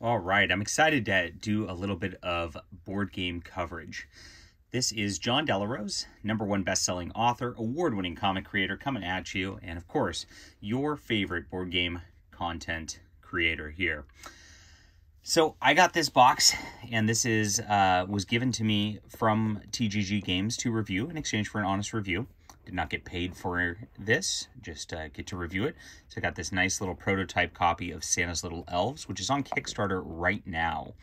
All right, I'm excited to do a little bit of board game coverage. This is Jon Del Arroz, number one best-selling author, award-winning comic creator coming at you, and of course, your favorite board game content creator here. So I got this box, and this is uh, was given to me from TGG Games to review in exchange for an honest review. Did not get paid for this, just uh, get to review it. So I got this nice little prototype copy of Santa's Little Elves, which is on Kickstarter right now.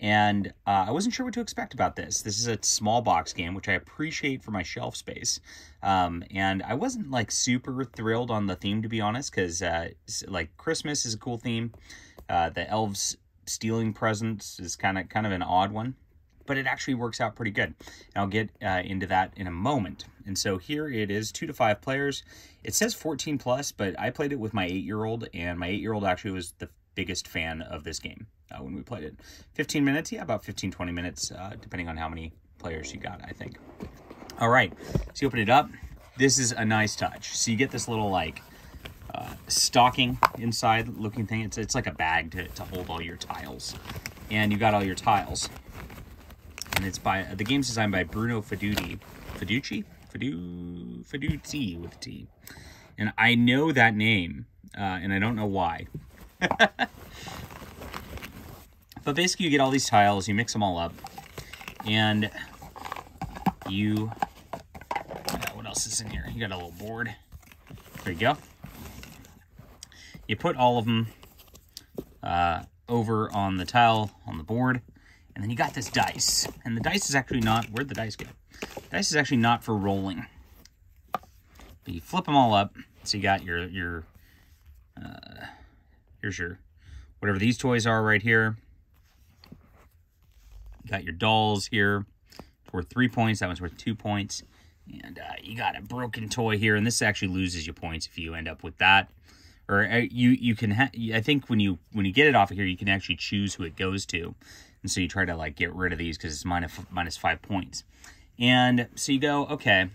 And uh, I wasn't sure what to expect about this. This is a small box game, which I appreciate for my shelf space. Um, and I wasn't like super thrilled on the theme, to be honest, because uh, like Christmas is a cool theme. Uh, the elves stealing presents is kind of kind of an odd one, but it actually works out pretty good. And I'll get uh, into that in a moment. And so here it is, two to five players. It says 14 plus, but I played it with my eight-year-old, and my eight-year-old actually was the biggest fan of this game uh, when we played it. 15 minutes, yeah, about 15, 20 minutes, uh, depending on how many players you got, I think. All right, so you open it up. This is a nice touch. So you get this little like uh, stocking inside looking thing. It's, it's like a bag to, to hold all your tiles. And you got all your tiles. And it's by, the game's designed by Bruno Faidutti. Fiducci? Fidu, Fiducci with a T. And I know that name, uh, and I don't know why. but basically you get all these tiles, you mix them all up, and you, what else is in here? You got a little board. There you go. You put all of them uh, over on the tile on the board, and then you got this dice. And the dice is actually not, where'd the dice go? Dice is actually not for rolling. But you flip them all up, so you got your, your uh, here's your, whatever these toys are right here. You got your dolls here. Worth three points. That one's worth two points. And uh, you got a broken toy here. And this actually loses you points if you end up with that. Or uh, you you can, I think when you when you get it off of here, you can actually choose who it goes to. And so you try to like get rid of these because it's minus, minus five points. And so you go, okay,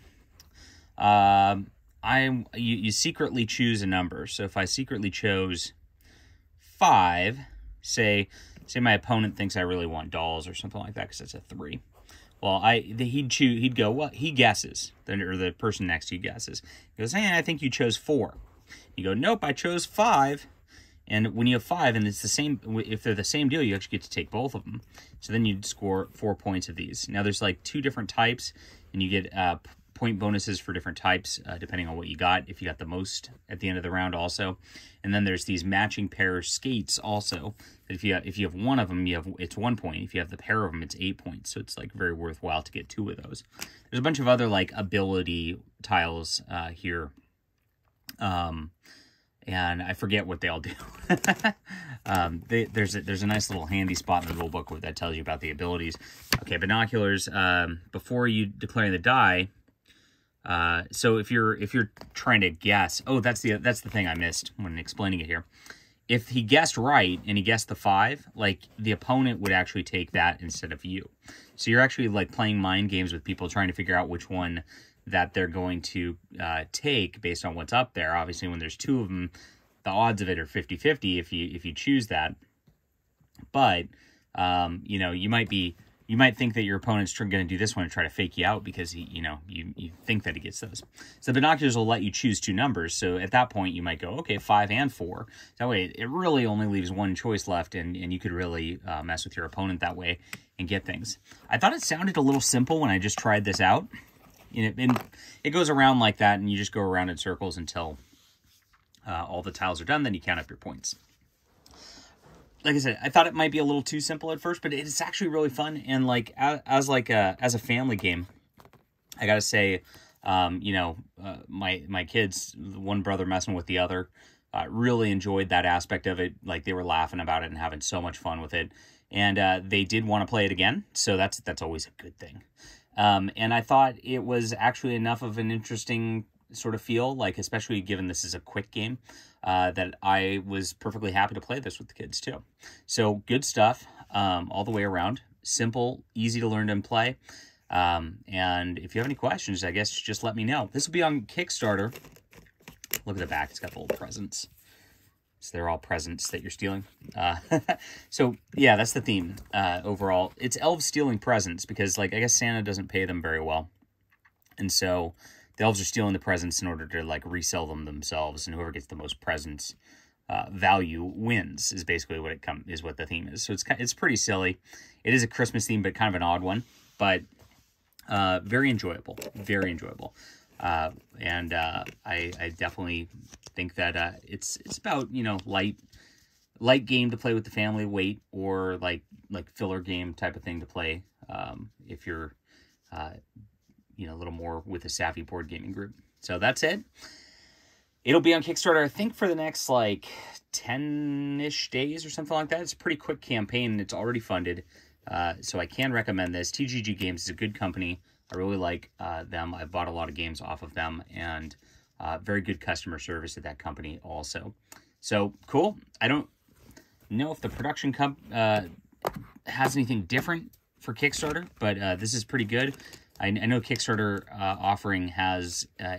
um, I you, you secretly choose a number. So if I secretly chose five, say say my opponent thinks I really want dolls or something like that because it's a three. Well, I he'd choose. He'd go. Well, he guesses. Then or the person next to you guesses. He goes, "Hey, I think you chose four. You go, "Nope, I chose five. And when you have five, and it's the same, if they're the same deal, you actually get to take both of them. So then you'd score four points of these. Now there's like two different types, and you get uh, point bonuses for different types, uh, depending on what you got, if you got the most at the end of the round also. And then there's these matching pair skates also. If you have, if you have one of them, you have it's one point. If you have the pair of them, it's eight points. So it's like very worthwhile to get two of those. There's a bunch of other like ability tiles uh, here. Um, and I forget what they all do. um, they, there's a, there's a nice little handy spot in the rule book that tells you about the abilities. Okay, binoculars. Um, before you declare the die, uh, so if you're if you're trying to guess, oh, that's the that's the thing I missed when explaining it here. If he guessed right and he guessed the five, like the opponent would actually take that instead of you. So you're actually like playing mind games with people trying to figure out which one that they're going to uh, take based on what's up there. Obviously, when there's two of them, the odds of it are 50-50 if you if you choose that. But um, you know, you might be you might think that your opponent's going to do this one and try to fake you out because he, you know you you think that he gets those. So the binoculars will let you choose two numbers. So at that point, you might go, okay, five and four. That way, it really only leaves one choice left, and and you could really uh, mess with your opponent that way and get things. I thought it sounded a little simple when I just tried this out. You know, and it goes around like that, and you just go around in circles until uh, all the tiles are done. Then you count up your points. Like I said, I thought it might be a little too simple at first, but it's actually really fun. And like as, as like a as a family game, I gotta say, um, you know, uh, my my kids, one brother messing with the other, uh, really enjoyed that aspect of it. Like they were laughing about it and having so much fun with it, and uh, they did want to play it again. So that's that's always a good thing. Um, and I thought it was actually enough of an interesting sort of feel, like especially given this is a quick game, uh, that I was perfectly happy to play this with the kids too. So good stuff um, all the way around. Simple, easy to learn and play. Um, and if you have any questions, I guess just let me know. This will be on Kickstarter. Look at the back. It's got the little presents. So they're all presents that you're stealing. Uh, so yeah, that's the theme uh, overall. It's elves stealing presents because, like, I guess Santa doesn't pay them very well, and so the elves are stealing the presents in order to like resell them themselves, and whoever gets the most presents uh, value wins. Is basically what it come is what the theme is. So it's it's pretty silly. It is a Christmas theme, but kind of an odd one, but uh, very enjoyable. Very enjoyable. Uh, and uh, I, I definitely think that uh, it's it's about you know light light game to play with the family, weight or like like filler game type of thing to play um, if you're uh, you know a little more with a savvy board gaming group. So that's it. It'll be on Kickstarter, I think, for the next like 10 ish days or something like that. It's a pretty quick campaign. and It's already funded. Uh, so I can recommend this. TGG Games is a good company. I really like uh, them. I've bought a lot of games off of them and uh, very good customer service at that company also. So cool. I don't know if the production comp uh, has anything different for Kickstarter, but uh, this is pretty good. I, I know Kickstarter uh, offering has, uh,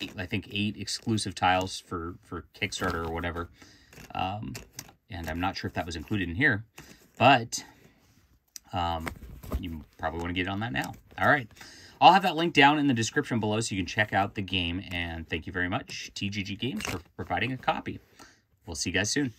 eight, I think, eight exclusive tiles for, for Kickstarter or whatever. Um, and I'm not sure if that was included in here, but um, you probably want to get on that now. All right. I'll have that link down in the description below so you can check out the game. And thank you very much, TGG Games, for providing a copy. We'll see you guys soon.